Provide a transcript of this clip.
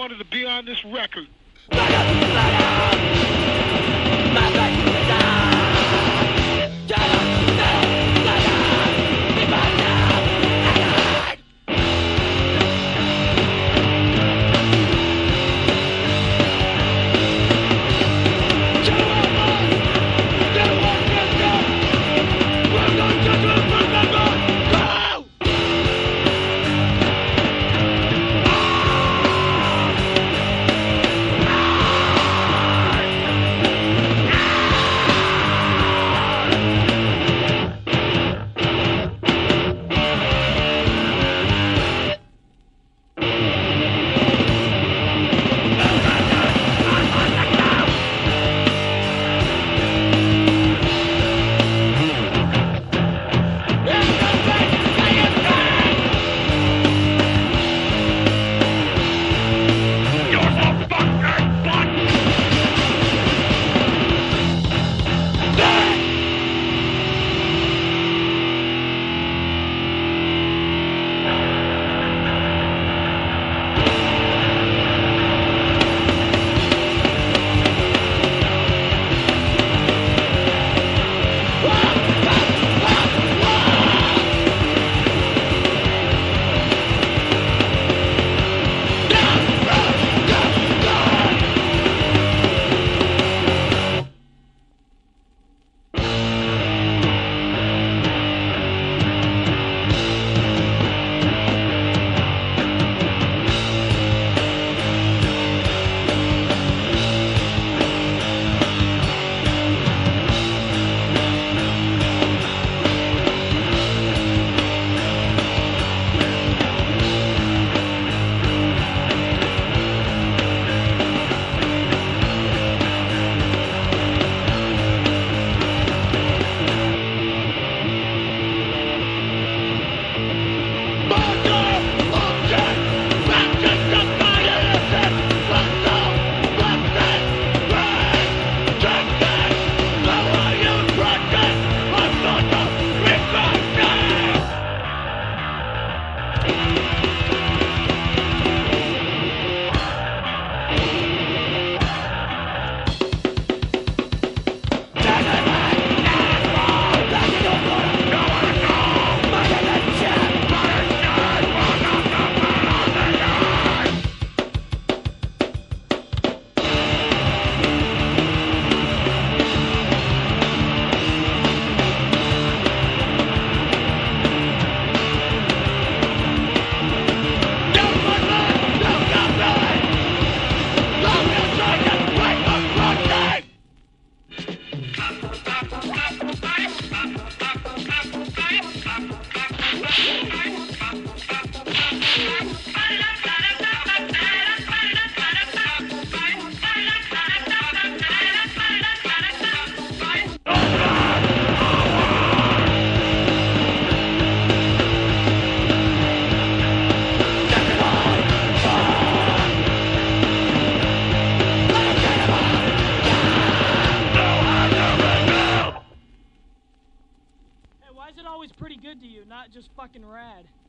wanted to be on this record. freaking rad.